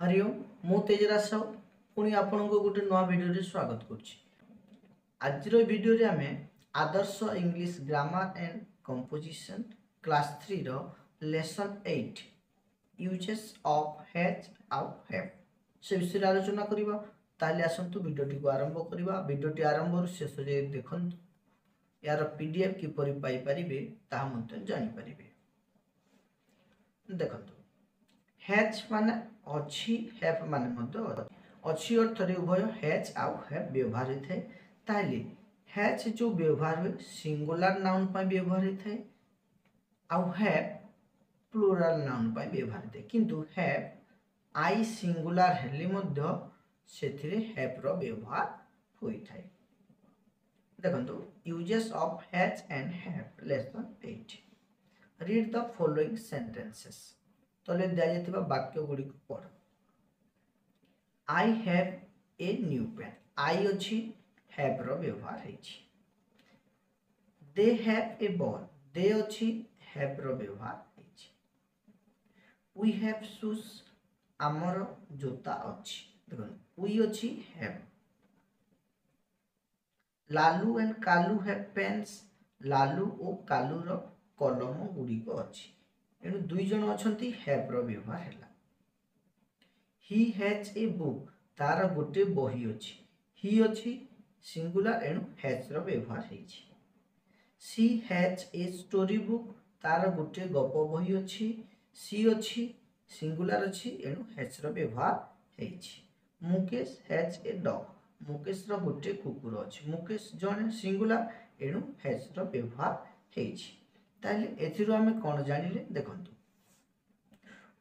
हरि ओम ମୁଁ ତେଜରାଜ ସାହୁ ପୁଣି ଆପଣଙ୍କୁ ଗୋଟେ ନୂଆ ଭିଡ଼ିଓରେ ସ୍ୱାଗତ କରୁଛି ଆଜିର ଭିଡ଼ିଓରେ ଆମେ Adarsh English grammar and composition class ଥ୍ରୀର lesson eight uses of has ଆଉ ହେଭ୍ ସେ ବିଷୟରେ ଆଲୋଚନା କରିବା ତାହେଲେ ଆସନ୍ତୁ ଭିଡ଼ିଓଟିକୁ ଆରମ୍ଭ କରିବା ଭିଡ଼ିଓଟି ଆରମ୍ଭରୁ ଶେଷ ଯାଏ ଦେଖନ୍ତୁ ଏହାର ପି ଡି ଏଫ୍ କିପରି ପାଇପାରିବେ ତାହା ମଧ୍ୟ ଜାଣିପାରିବେ ଦେଖନ୍ତୁ হ্যাজ মানে অছি হ্যাভ মানে মধ্যে অছি অর্থরে উভয় হ্যাজ আউ হ্যাভ ব্যবহার হয়ে তাহলে হ্যাজ যে ব্যবহার হুয়ে সিঙ্গুলার নাউন পাই ব্যবহার হয়ে আউ হ্যাভ প্লুরাল নাউন পাই ব্যবহার হয়ে কিন্তু হ্যাভ আই সিঙ্গুলার হেলে মধ্য ସେଥିରେ ହ୍ୟାପ୍ର ବ୍ୟବହାର ହୋଇଥାଏ ଦେଖନ୍ତୁ usages of has and have lesson eight read the following sentences ତଳେ ଦିଆଯାଇଥିବା ବାକ୍ୟ ଗୁଡ଼ିକୁ ପଢ଼ I have a new pant I ଅଛି ହ୍ୟାଭ୍ର ବ୍ୟବହାର ହେଇଛି ଦେ ହ୍ୟାଭ୍ ଏ ବଲ୍ ଦେ ଅଛି ହ୍ୟାଭ୍ର ବ୍ୟବହାର ହେଇଛି ଉଇ ହ୍ୟାଭ୍ ସୁଜ୍ ଆମର ଜୋତା ଅଛି ଦେଖନ୍ତୁ ଉଇ ଅଛି have Lalu and Kalu have pens Lalu ଓ କାଲୁର କଲମ ଗୁଡ଼ିକ ଅଛି ଏଣୁ ଦୁଇ ଜଣ ଅଛନ୍ତି ହ୍ୟାଭ୍ର ବ୍ୟବହାର ହେଲା ହି ହ୍ୟାଜ୍ ଏ ବୁକ୍ ତାର ଗୋଟେ ବହି ଅଛି ହି ଅଛି ସିଙ୍ଗୁଲାର ଏଣୁ ହ୍ୟାଜ୍ର ବ୍ୟବହାର ହେଇଛି she has a story book ତାର ଗୋଟେ ଗପ ବହି ଅଛି ସି ଅଛି ସିଙ୍ଗୁଲାର ଅଛି ଏଣୁ ହ୍ୟାଜ୍ର ବ୍ୟବହାର ହେଇଛି ମୁକେଶ ହ୍ୟାଜ୍ ଏ ଡଗ୍ ମୁକେଶର ଗୋଟେ କୁକୁର ଅଛି ମୁକେଶ ଜଣେ ସିଙ୍ଗୁଲାର ଏଣୁ ହ୍ୟାଜ୍ର ବ୍ୟବହାର ହେଇଛି ତାହେଲେ ଏଥିରୁ ଆମେ କ'ଣ ଜାଣିଲେ ଦେଖନ୍ତୁ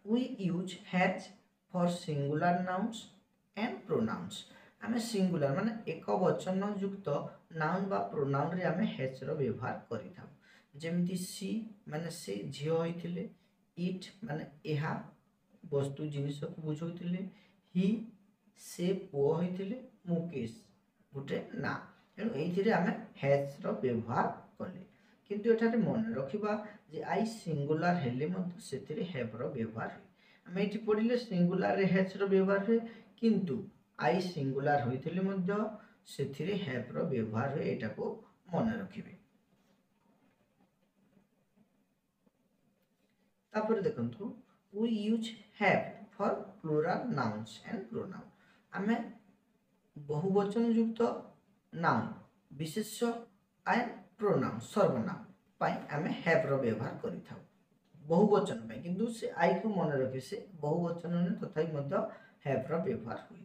we use has for singular nouns and pronouns ଆମେ ସିଙ୍ଗୁଲାର ମାନେ ଏକ ବଚନ ଯୁକ୍ତ ନାଉନ୍ ବା ପ୍ରୋନାଉନ୍ରେ ଆମେ ହ୍ୟାଜ୍ର ବ୍ୟବହାର କରିଥାଉ ଯେମିତି ସି ମାନେ ସେ ଝିଅ ହୋଇଥିଲେ ଇଟ୍ ମାନେ ଏହା ବସ୍ତୁ ଜିନିଷକୁ ବୁଝାଉଥିଲେ ହି ସେ ପୁଅ ହୋଇଥିଲେ ମୁକେଶ ଗୋଟେ ନା ତେଣୁ ଏଇଥିରେ ଆମେ ହ୍ୟାଜ୍ର ବ୍ୟବହାର କଲେ କିନ୍ତୁ ଏଠାରେ ମନେ ରଖିବା ଯେ ଆଇ ସିଙ୍ଗୁଲାର ହେଲେ ମଧ୍ୟ ସେଥିରେ ହେଭ୍ର ବ୍ୟବହାର ହୁଏ ଆମେ ଏଠି ପଢ଼ିଲେ ସିଙ୍ଗୁଲାରରେ ହେଜ୍ର ବ୍ୟବହାର ହୁଏ କିନ୍ତୁ ଆଇ ସିଙ୍ଗୁଲାର ହୋଇଥିଲେ ମଧ୍ୟ ସେଥିରେ ହେଭ୍ର ବ୍ୟବହାର ହୁଏ ଏଇଟାକୁ ମନେ ରଖିବେ ତାପରେ ଦେଖନ୍ତୁ we use have for plural nouns and pronoun ଆମେ বহুবচনযুক্ত নাউন বিশেষ্য আইন प्रोनाउन सर्वनाम आम हैव्र व्यवहार कर बहुवचन कि आई को मन रखे से बहुवचन नुह तथा हैव्र व्यवहार हुए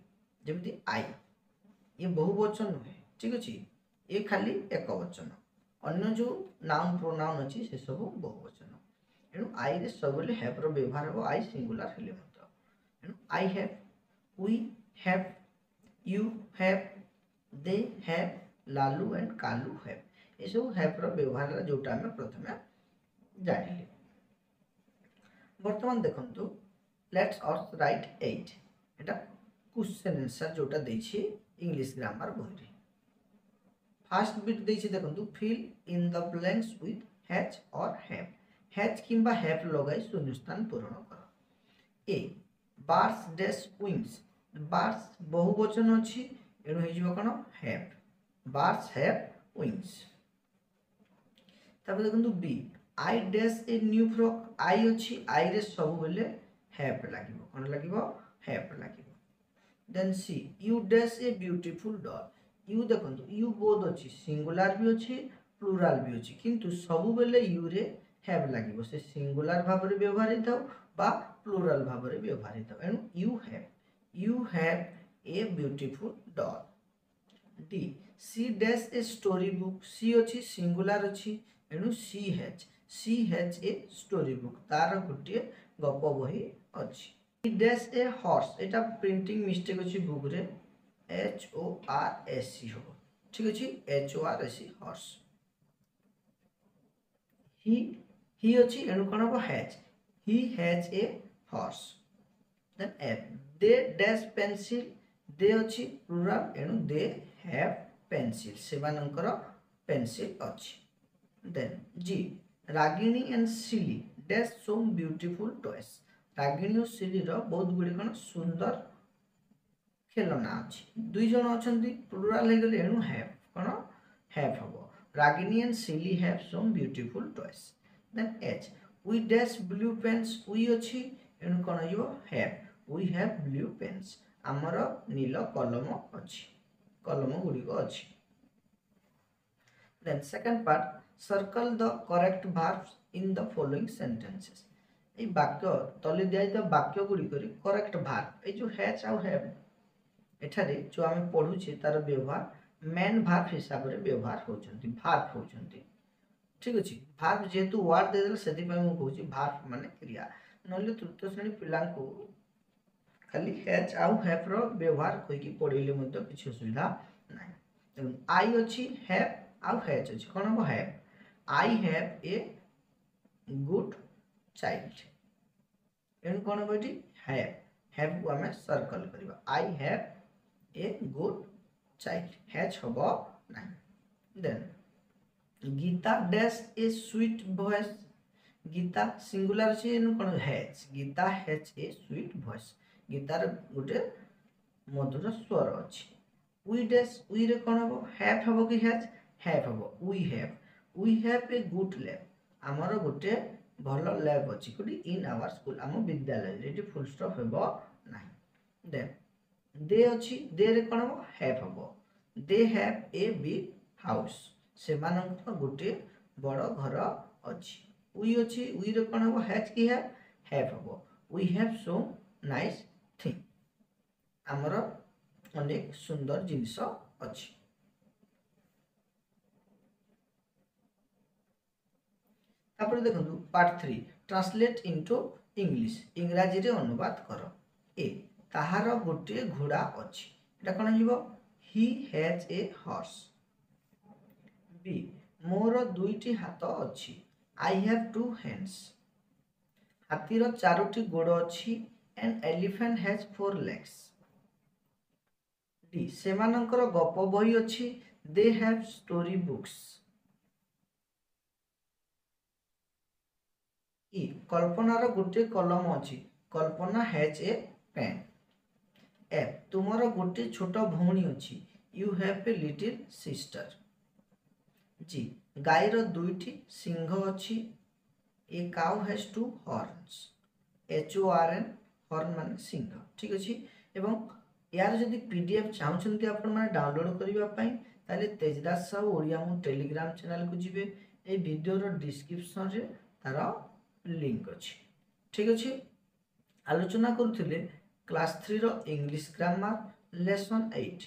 जमी आई ये बहुवचन नुहे ठीक अच्छे ये खाली एक वचन अन्न जो नाउन प्रोनाउन अच्छी से सब बहुवचन एणु आई में सब हैव्र व्यवहार हो आई सिंगुलर हेले एणु आई हैव उव you have they have Lalu and Kalu have ଏସବୁ ହାଇପ୍ର ବ୍ୟବହାର যেটা ଯେଉଁଟା প্রথমে ପ୍ରଥମେ হ্যাঁ। বর্তমান দেখুন ଦେଖନ୍ତୁ ଲେଟ୍ସ ଅର୍ଥ ରାଇଟ୍ ଏଇଟ୍ এটা কোশ্চেন আনসার যেটা দিয়েছি ইংলিশ গ্রামার বইরে ফার্স্ট বিট দিয়েছি দেখুন fill in the blanks with has or have has কিংবা হ্যাপ লগাই শূন্যস্থান পূরণ কর a birds dash wings birds বহু বচন অছি এণু হয়ে যাব কোণ হ্যাপ বার্স হ্যাপ উইংস ତାପରେ ଦେଖନ୍ତୁ b I dash a new frock I ଅଛି ଆଇରେ ସବୁବେଳେ ହ୍ୟାପ୍ ଲାଗିବ କ'ଣ ଲାଗିବ ହ୍ୟାପ୍ ଲାଗିବ then c you dash a beautiful doll you ଦେଖନ୍ତୁ ୟୁ ବୋଧ ଅଛି ସିଙ୍ଗୁଲାର ବି ଅଛି ପ୍ଲୁରାଲ ବି ଅଛି କିନ୍ତୁ ସବୁବେଳେ ୟୁରେ ହ୍ୟାଭ୍ ଲାଗିବ ସେ ସିଙ୍ଗୁଲାର ଭାବରେ ବ୍ୟବହାର ହେଇଥାଉ ବା ପ୍ଲୁରାଲ ଭାବରେ ବ୍ୟବହାର ହେଇଥାଉ ଏଣୁ you have you have a beautiful doll d she dash a story book she ଅଛି ସିଙ୍ଗୁଲାର ଅଛି ଏଣୁ she has she has a story book ତାର ଗୋଟିଏ ଗପ ବହି ଅଛି ଡ୍ୟାସ୍ ଏ ହର୍ସ ଏଇଟା ପ୍ରିଣ୍ଟିଂ ମିଷ୍ଟେକ୍ ଅଛି ବୁକ୍ରେ H O R S C ହେବ ଠିକ୍ ଅଛି H O R S C horse ହି ହି ଅଛି ଏଣୁ କଣ হব has he has a horse then F they dash pencil they ଅଛି ପ୍ରୋଗ୍ରାମ୍ ଏଣୁ ଦେ ହ୍ୟାଭ୍ ପେନ୍ସିଲ୍ ସେମାନଙ୍କର ପେନ୍ସିଲ୍ ଅଛି then G Ragini and Sili dash some beautiful toys Ragini ଓ ସିଲିର ବହୁତ ଗୁଡ଼ିଏ କ'ଣ ସୁନ୍ଦର ଖେଳନା ଅଛି ଦୁଇ ଜଣ ଅଛନ୍ତି ପ୍ଲୁରାଲ୍ ହେଇଗଲେ ଏଣୁ ହ୍ୟାଭ୍ କ'ଣ ହ୍ୟାଭ୍ ହେବ Ragini and Sili have some beautiful toys then H we dash blue pens we ଅଛି ଏଣୁ କ'ଣ ହେଇଯିବ have we have blue pens ଆମର ନୀଳ କଲମ ଅଛି କଲମ ଗୁଡ଼ିକ ଅଛି then second part circle the correct verbs in the following sentences এই বাক্য তলে দিয়াইতা বাক্য গুড়িকরে করেক্ট ভার এই যে হ্যাচ আউ হ্যাভ এঠারে যে আমি পড়ুছে তার ব্যবহার ম্যান ভার্ভ হিসাবে ব্যবহার হচ্ছেন্তি ভার্ভ হচ্ছেন্তি ঠিক আছে ভার্ভ যেহেতু ওয়ার্ড দেদেলে সেপাই মু কৌছি ভার্ভ মানে ক্রিয়া নহলে তৃতীয় শ্রেণী পিলাঙ্কু খালি হ্যাচ আউ হ্যাভ্র ব্যবহার কইকি পড়াইলে মধ্যে কিছু অসুবিধা নাই দেখুন আই অছি হ্যাভ আউ হ্যাচ অছি কোন হব have I have a good child ଏଣୁ କ'ଣ ହେବ ଏଠି ହ୍ୟାଭ୍ ହ୍ୟାଭ୍କୁ ଆମେ ସର୍କଲ୍ କରିବା I have a good child has ହେବ ନାହିଁ then Gita dash a sweet voice Gita singular ଅଛି ଏଣୁ କ'ଣ has Gita has a sweet voice ଗୀତାର ଗୋଟେ ମଧୁର ସ୍ୱର ଅଛି ଉଇ ଡ୍ୟାସ୍ ଉଇରେ କ'ଣ ହେବ ହ୍ୟାଭ୍ ହେବ କି ହ୍ୟାଚ୍ ହ୍ୟାଭ୍ ହେବ we have we have a good lab ଆମର ଗୋଟେ ଭଲ ଲ୍ୟାବ୍ ଅଛି କୋଉଠି ଇନ୍ ଆୱାର ସ୍କୁଲ ଆମ ବିଦ୍ୟାଳୟରେ ଏଠି ଫୁଲ୍ ଷ୍ଟପ୍ ହେବ ନାହିଁ ଦେନ୍ ଦେ ଅଛି ଦେରେ କ'ଣ ହେବ ହ୍ୟାଭ୍ ହେବ they have a big house ସେମାନଙ୍କର ଗୋଟିଏ ବଡ଼ ଘର ଅଛି ୱି ଅଛି ୱିରେ କ'ଣ ହେବ ହ୍ୟାଜ୍ କି ହ୍ୟାଭ୍ ହ୍ୟାଭ୍ ହେବ we have so nice thing ଆମର ଅନେକ ସୁନ୍ଦର ଜିନିଷ ଅଛି তারপরে দেখুন part three translate into English ইংরাজিরে অনুবাদ কর ଏ ତାହାର ଗୋଟିଏ ଘୋଡ଼ା ଅଛି ଏଇଟା କ'ଣ ହେଇଯିବ ହି ହ୍ୟାଜ୍ ଏ ହର୍ସ ବି ମୋର ଦୁଇଟି ହାତ ଅଛି ଆଇ ହ୍ୟାଭ୍ ଟୁ ହ୍ୟାଣ୍ଡସ୍ ହାତୀର ଚାରୋଟି ଗୋଡ଼ ଅଛି and elephant has four legs D ସେମାନଙ୍କର ଗପ ବହି ଅଛି ଦେ ହ୍ୟାଭ୍ ଷ୍ଟୋରି ବୁକ୍ସ କି କଳ୍ପନାର ଗୋଟିଏ କଲମ ଅଛି Kalpana has a pen F ତୁମର ଗୋଟିଏ ଛୋଟ ଭଉଣୀ ଅଛି you have a little sister G ଗାଈର ଦୁଇଟି ସିଂହ ଅଛି a cow has two horns H O R N horn ମାନେ ସିଂହ ଠିକ୍ ଅଛି ଏବଂ ଏହାର ଯଦି ପି ଡି ଏଫ୍ ଚାହୁଁଛନ୍ତି ଆପଣମାନେ ଡାଉନଲୋଡ଼୍ କରିବା ପାଇଁ ତାହେଲେ ତେଜରାଜ ସାହୁ ଓଡ଼ିଆ ମୋ ଟେଲିଗ୍ରାମ ଚ୍ୟାନେଲକୁ ଯିବେ ଏହି ଭିଡ଼ିଓର ଡିସ୍କ୍ରିପ୍ସନରେ ତା'ର लिंक अच्छे ठीक अच्छे आलोचना करूँ class three English grammar lesson eight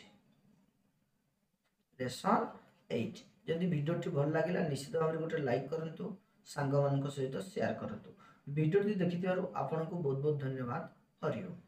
lesson eight जदि भिडटी भल लगे निश्चित भाव गोटे लाइक करूँ सांग सहित सेयार करूँ भिडटी देखिथ आपण को बहुत बहुत धन्यवाद हरिओम